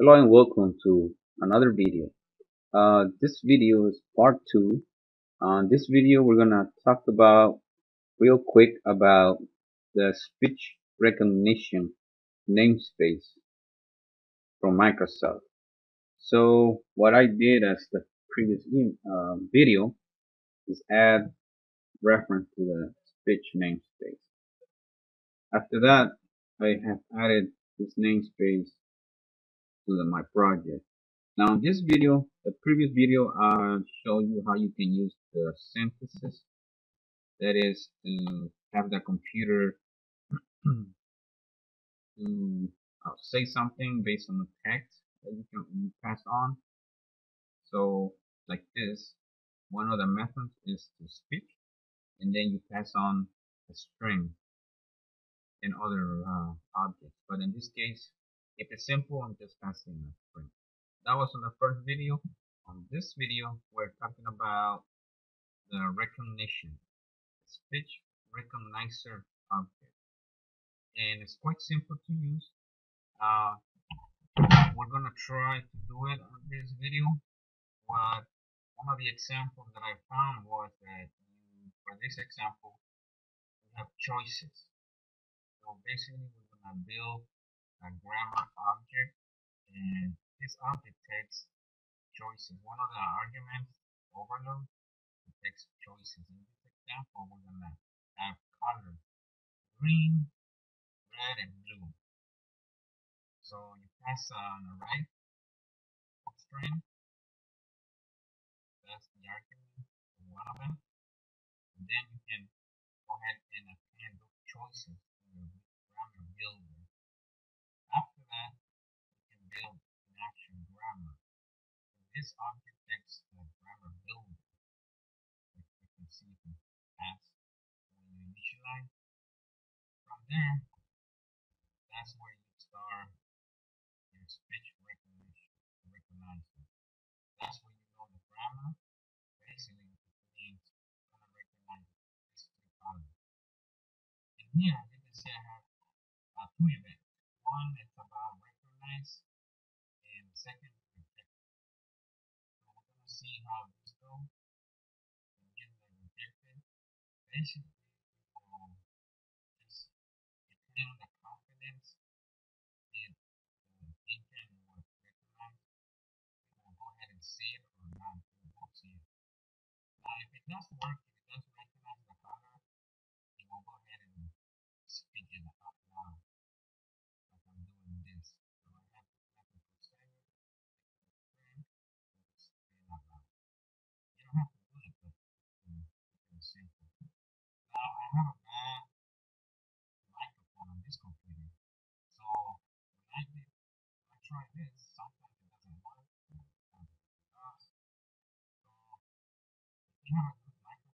Hello and welcome to another video. Uh, this video is part two. On this video, we're gonna talk about real quick about the speech recognition namespace from Microsoft. So what I did as the previous uh, video is add reference to the speech namespace. After that, I have added this namespace to the, my project. Now in this video, the previous video, I'll show you how you can use the synthesis. That is to have the computer to uh, say something based on the text that you can pass on. So like this, one of the methods is to speak and then you pass on a string and other uh, objects. But in this case, it's simple, I'm just passing a string. That was on the first video. On this video, we're talking about the recognition, speech recognizer object. And it's quite simple to use. Uh, we're gonna try to do it on this video. But one of the examples that I found was that for this example, we have choices. So basically, we're gonna build a grammar object and this object takes choices. One of the arguments overload it takes choices. In this example we're gonna have color green, red and blue. So you pass an array string. That's the argument for one of them. And then you can go ahead and append those choices to the grammar builder. After that, you can build an actual grammar. This object takes the grammar builder, which you can see from past when you initialize. From there, that's where you start your speech recognition. That's where you know the grammar. Basically, it means it's gonna recognize these three columns. And here, you can see I have uh, two events one is about recognize and second reject. So we're gonna see how this goes. Again the rejected. Basically we will just depending on the confidence if the intent was recognized, we will go ahead and see it or not. We won't see it. Now if it does work, if it does recognize the color, we will go ahead and speak it out loud doing this. So I have to have a percentage, and out loud. You don't have to do it, but it's simple. Now I have a bad microphone on this computer. So when I did when I try this, sometimes it doesn't work. Sometimes it does. So if you have a good microphone,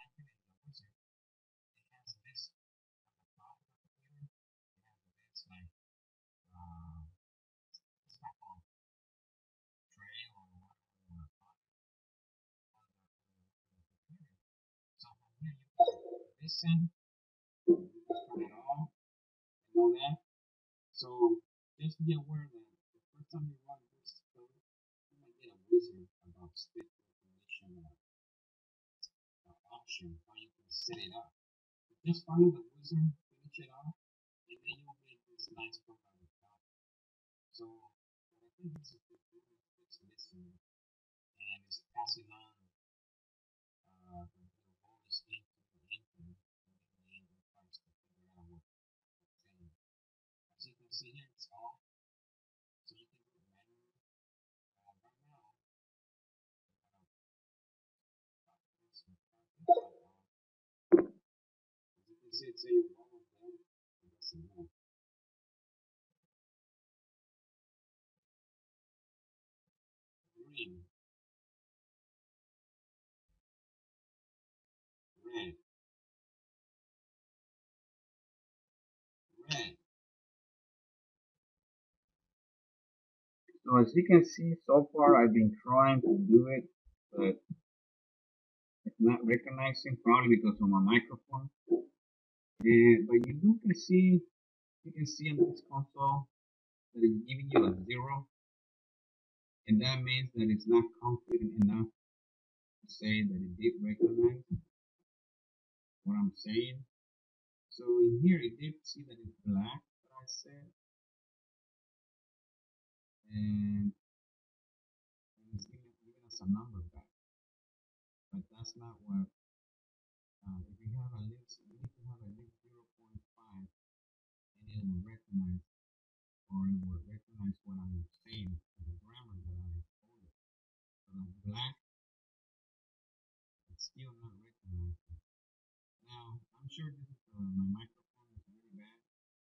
listen, turn it on, and all that. So just be aware that the first time you run this code, you might get a wizard about stick recognition option how you can set it up. Just follow the wizard, finish it off, and then you'll get this nice the top. So I think this is the missing and it's passing on So as you can see, so far I've been trying to do it, but it's not recognizing, probably because of my microphone. But you do can see, you can see on this console that it's giving you a zero. And that means that it's not confident enough to say that it did recognize what I'm saying. So in here it did see that it's black, that I said. And, and it's giving, giving us a number back. But that's not what, uh, if you have a list, it recognize or it will recognize what I'm saying, the grammar that I told it. So like black, it's still not recognizing. Now, I'm sure this is, uh, my microphone is really bad,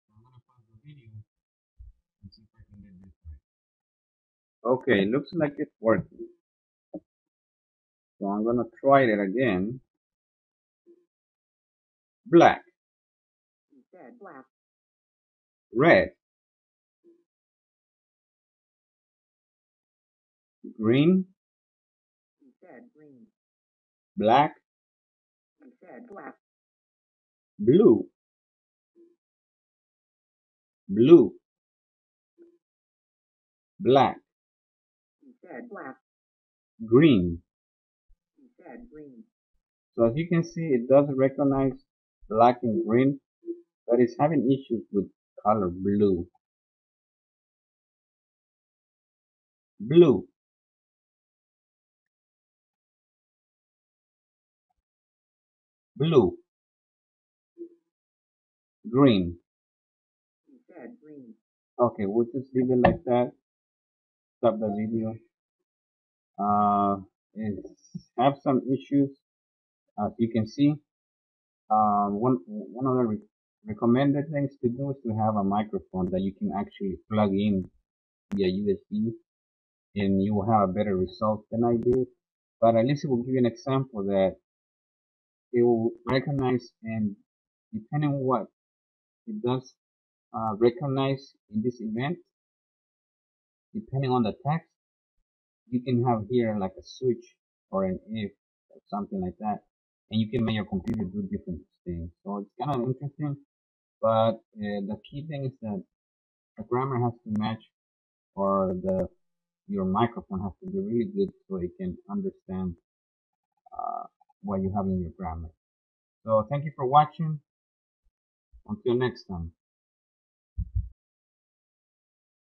so I'm gonna pause the video and see if I can get this right. Okay, looks like it's working. So I'm gonna try it again. Black. Instead, black. Red. Green. Green. Black. Black. Blue. Blue. Black. Black. Green. Green. So as you can see, it does recognize black and green, but it's having issues with color blue. Blue. Blue. Green. Green. Okay, we'll just leave it like that. Stop the video. Uh, have some issues, as you can see. Um, one one of the re recommended things to do is to have a microphone that you can actually plug in via USB, and you will have a better result than I did. But at least it will give you an example that it will recognize and depending on what it does uh, recognize in this event, depending on the text, you can have here like a switch or an if or something like that, and you can make your computer do different things. So it's kind of interesting, but uh, the key thing is that the grammar has to match, or the your microphone has to be really good so it can understand uh, what you have in your grammar. So thank you for watching. Until next time.